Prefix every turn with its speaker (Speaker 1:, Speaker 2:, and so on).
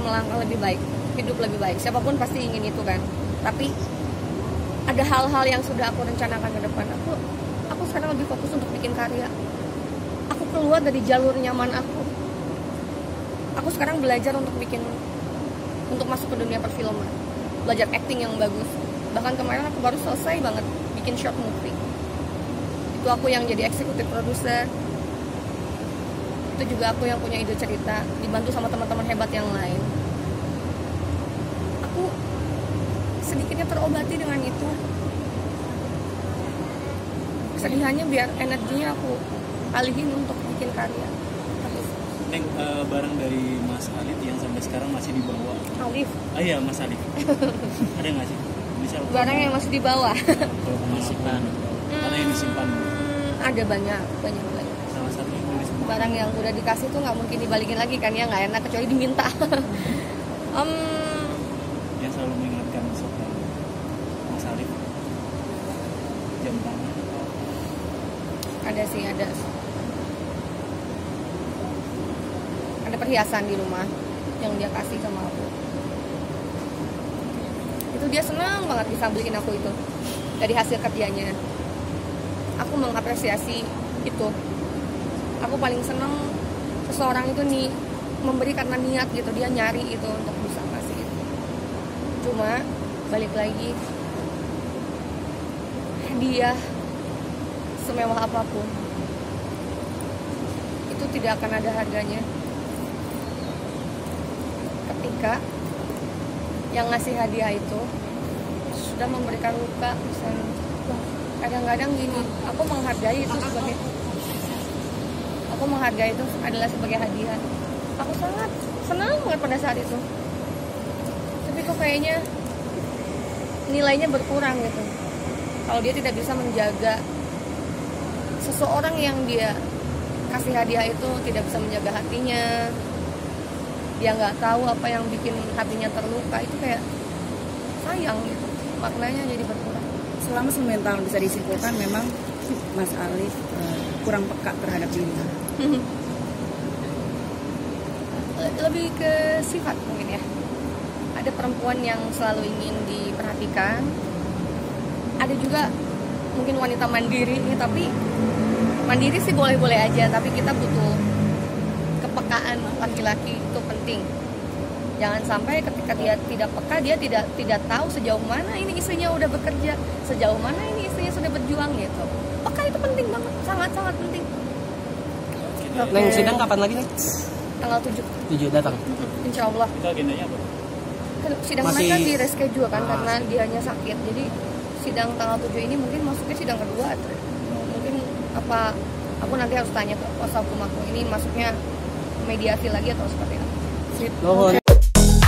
Speaker 1: melangkah lebih baik hidup lebih baik. Siapa pun pasti ingin itu kan. Tapi ada hal-hal yang sudah aku rencanakan ke depan. Aku aku sekarang lebih fokus untuk bikin karya. Aku keluar dari jalur nyaman aku. Aku sekarang belajar untuk bikin untuk masuk ke dunia perfilman. Belajar acting yang bagus. Bahkan kemarin aku baru selesai banget bikin short movie. Itu aku yang jadi eksekutif produser itu juga aku yang punya ide cerita dibantu sama teman-teman hebat yang lain aku sedikitnya terobati dengan itu kesedihannya biar energinya aku alihin untuk bikin karya
Speaker 2: Neng, eh, barang dari Mas Alif yang sampai sekarang masih dibawa.
Speaker 1: Alif
Speaker 2: Ah iya, Mas Alif. Ada nggak sih? Bisa
Speaker 1: barang yang masih di bawah
Speaker 2: kalau disimpan. Ada yang disimpan.
Speaker 1: Hmm, ada banyak banyak banyak barang yang udah dikasih tuh nggak mungkin dibalikin lagi kan ya nggak enak kecuali diminta. Em,
Speaker 2: Yang selalu mengingatkan soal Mas Alif. Jam tangan.
Speaker 1: ada sih ada. Ada perhiasan di rumah yang dia kasih sama aku. Itu dia senang banget bisa beliin aku itu dari hasil kerjanya. Aku mengapresiasi itu aku paling senang seseorang itu nih memberi karena niat gitu dia nyari itu untuk bisa kasih itu. Cuma balik lagi hadiah semewah apa pun itu tidak akan ada harganya. Ketika yang ngasih hadiah itu sudah memberikan luka misalnya kadang-kadang gini aku menghargai itu sebagai aku menghargai itu adalah sebagai hadiah. Aku sangat senang banget pada saat itu. Tapi kok kayaknya nilainya berkurang gitu. Kalau dia tidak bisa menjaga seseorang yang dia kasih hadiah itu tidak bisa menjaga hatinya dia nggak tahu apa yang bikin hatinya terluka itu kayak sayang gitu. Maknanya jadi berkurang.
Speaker 3: Selama 9 tahun bisa disimpulkan memang Mas Alif eh, kurang peka terhadap.
Speaker 1: Le- lebih ke sifat mungkin ya. Ada perempuan yang selalu ingin diperhatikan. Ada juga mungkin wanita mandiri nih tapi mandiri sih boleh-boleh aja tapi kita butuh kepekaan laki-laki itu penting jangan sampai ketika dia tidak peka dia tidak tidak tahu sejauh mana ini istrinya udah bekerja sejauh mana ini istrinya sudah berjuang gitu. Peka itu penting banget sangat sangat penting.
Speaker 4: Neng sidang kapan lagi nih?
Speaker 1: tanggal 7
Speaker 4: Tujuh datang.
Speaker 1: insya Allah.
Speaker 2: Itu agendanya apa?
Speaker 1: kan sidang
Speaker 4: Masih-
Speaker 1: kan di reschedule kan
Speaker 4: Ah,
Speaker 1: karena dianya sakit. Jadi sidang tanggal 7 ini mungkin masuknya sidang kedua. Atau mungkin apa aku nanti harus tanya ke kuasa hukum aku ini masuknya mediasi lagi atau seperti apa?
Speaker 4: Nuhun.